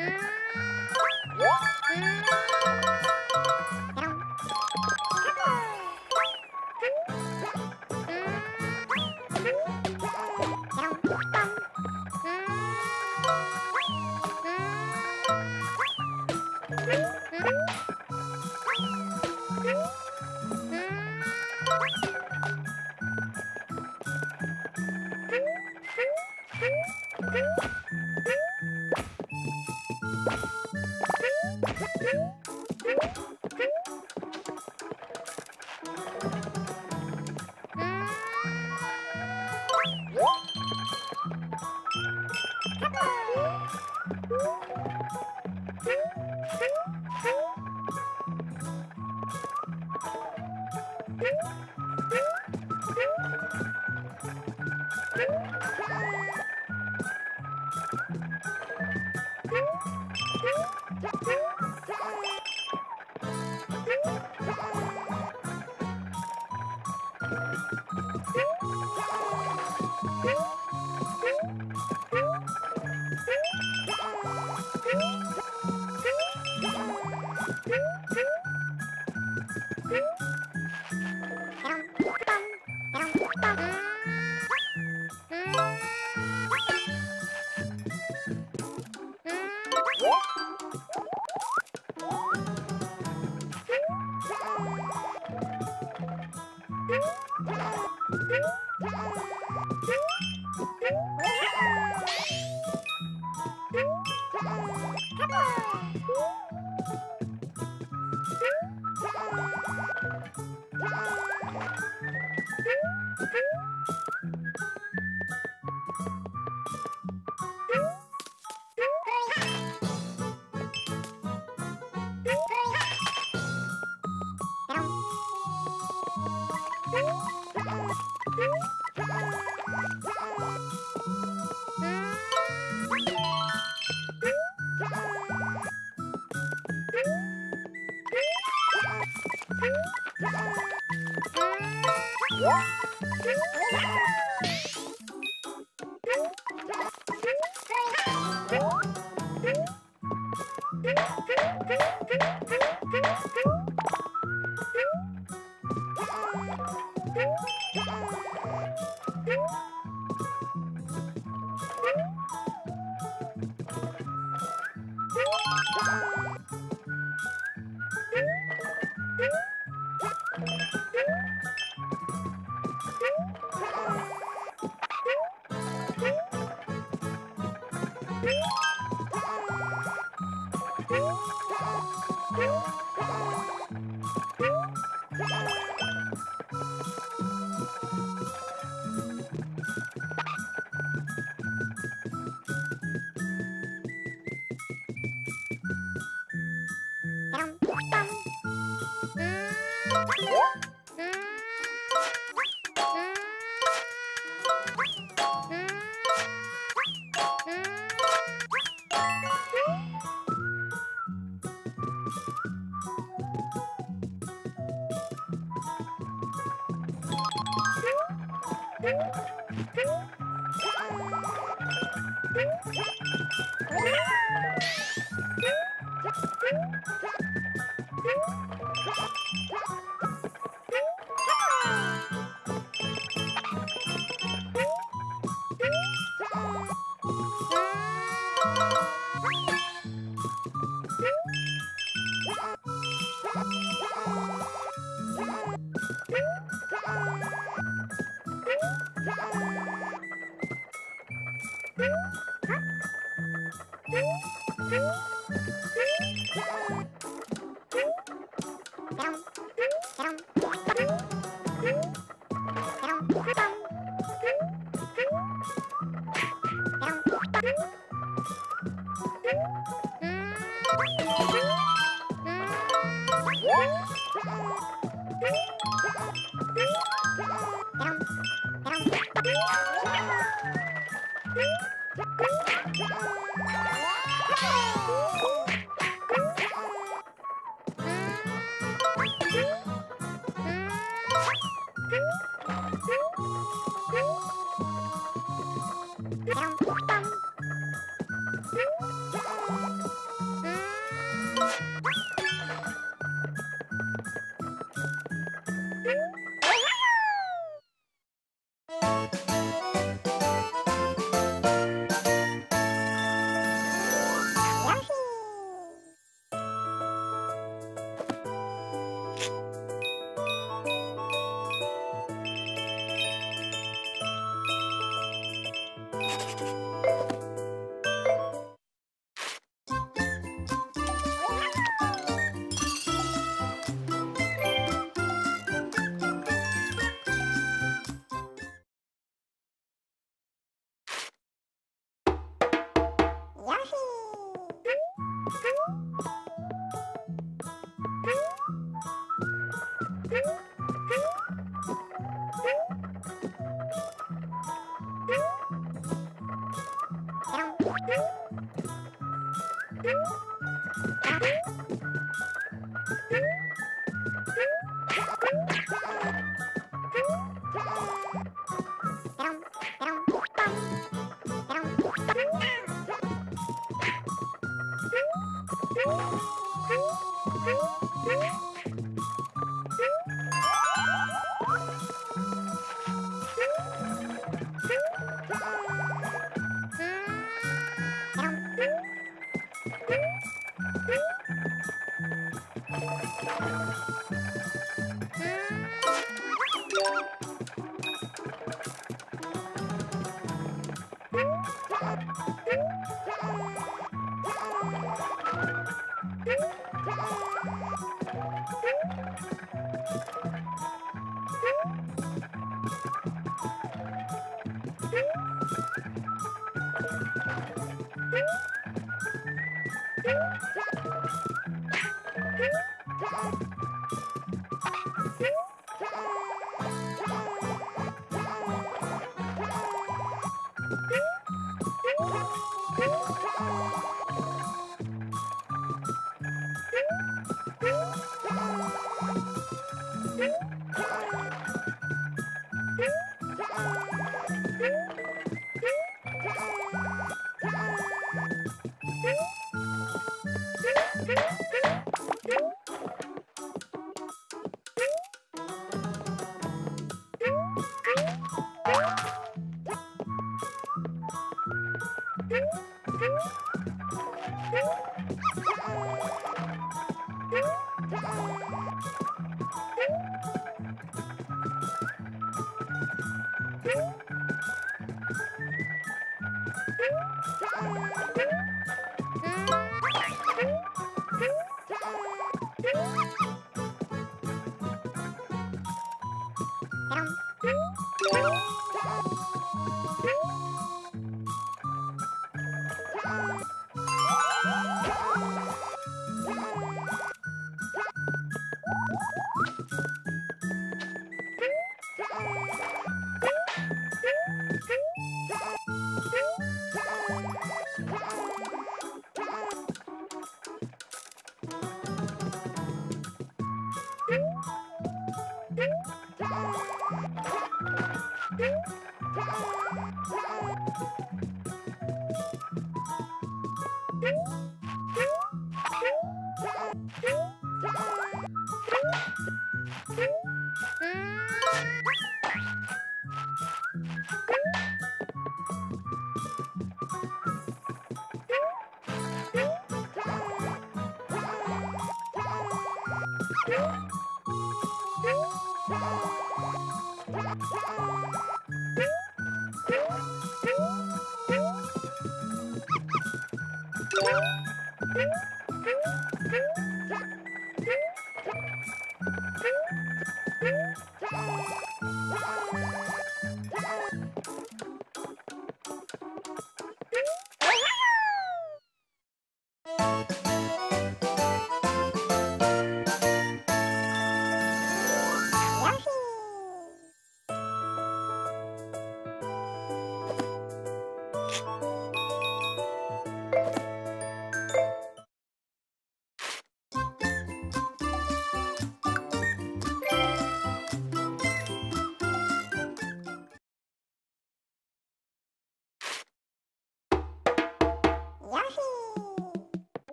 Ah! Yahoo!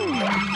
Música